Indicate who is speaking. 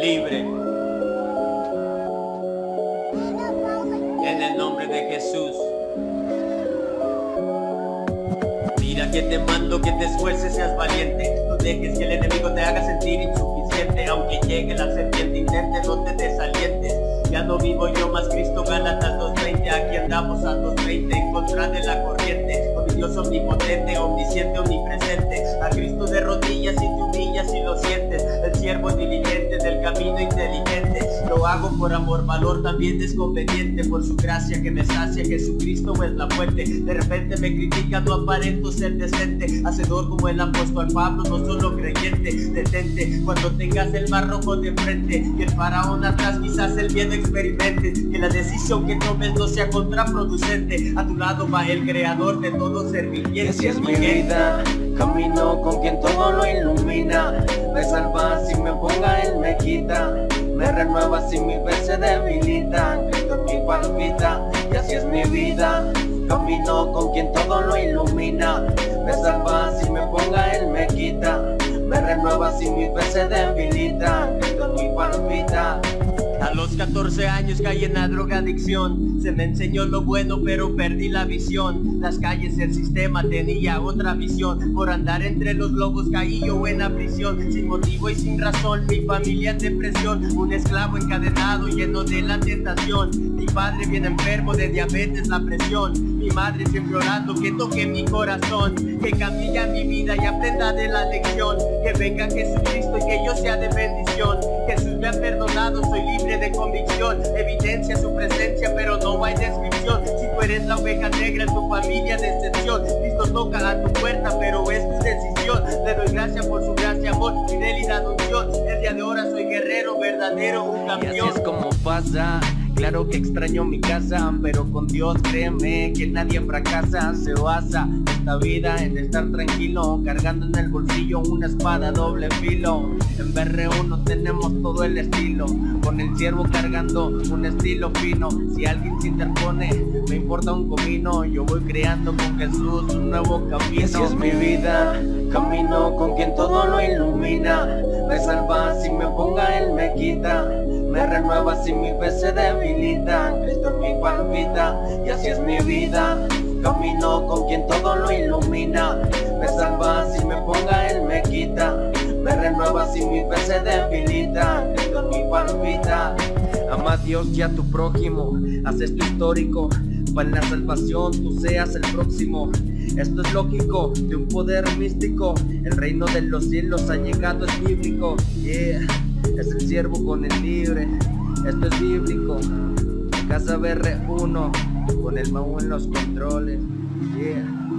Speaker 1: libre. En el nombre de Jesús. Mira que te mando que te esfuerces, seas valiente. No dejes que el enemigo te haga sentir insuficiente. Aunque llegue la serpiente, intente, no te desalientes. Ya no vivo yo, más Cristo Gálatas 2.20 Aquí andamos a 2.20 en contra de la corriente Dios omnipotente, omnisciente, omnipresente A Cristo de rodillas y te lo sientes El siervo diligente del camino inteligente. Lo hago por amor, valor también desconveniente Por su gracia que me sacia, Jesucristo es la fuente. De repente me critica, no aparento ser decente. Hacedor como el apóstol Pablo, no solo creyente Detente. Cuando tengas el mar rojo de frente Y el faraón atrás, quizás el miedo experimente. Que la decisión que tomes no sea contraproducente. A tu lado va el creador de todo ser viviente.
Speaker 2: Es mi vida, camino con quien todo Me salva si me ponga él me quita Me renueva si mis veces se debilitan Cristo mi palpita y así es mi vida. Camino con quien todo lo ilumina. Me salva si me ponga él me quita Me renueva si mis veces se debilitan Cristo mi palpita
Speaker 1: a los 14 años caí en la drogadicción. Se me enseñó lo bueno pero perdí la visión. Las calles, el sistema tenía otra visión. Por andar entre los lobos caí yo en la prisión. Sin motivo y sin razón, mi familia en depresión. Un esclavo encadenado lleno de la tentación. Mi padre bien enfermo de diabetes, la presión. Mi madre siempre orando que toque mi corazón. Que cambie mi vida y aprenda de la lección. Que venga Jesucristo y que yo sea de bendición. Jesús me ha perdonado, soy libre de convicción Evidencia su presencia pero no hay descripción. Si tú eres la oveja negra en tu familia de excepción. Cristo toca a tu puerta pero es tu decisión. Le doy gracias por su gracia, amor, fidelidad, unción. El día de ahora soy guerrero, verdadero, un campeón
Speaker 2: Y así es como pasa Claro que extraño mi casa, pero con Dios créeme que nadie fracasa, se basa esta vida en estar tranquilo, cargando en el bolsillo una espada doble filo. En BR1 tenemos todo el estilo, con el ciervo cargando un estilo fino. Si alguien se interpone, me importa un comino, yo voy creando con Jesús un nuevo camino. Así es mi vida, camino con quien todo lo ilumina, me salva si me ponga él me quita. Me renueva si mis veces se debilitan Cristo en mi palpita y así es mi vida. Camino con quien todo lo ilumina. Me salva si me ponga él me quita. Me renueva si mis veces se debilitan Cristo en mi palpita Ama a Dios y a tu prójimo. Haz esto histórico. Para la salvación tú seas el próximo. Esto es lógico, de un poder místico. El reino de los cielos ha llegado, es bíblico. Yeah es el siervo con el libre, esto es bíblico. Casa BR1, con el Mau en los controles. Yeah.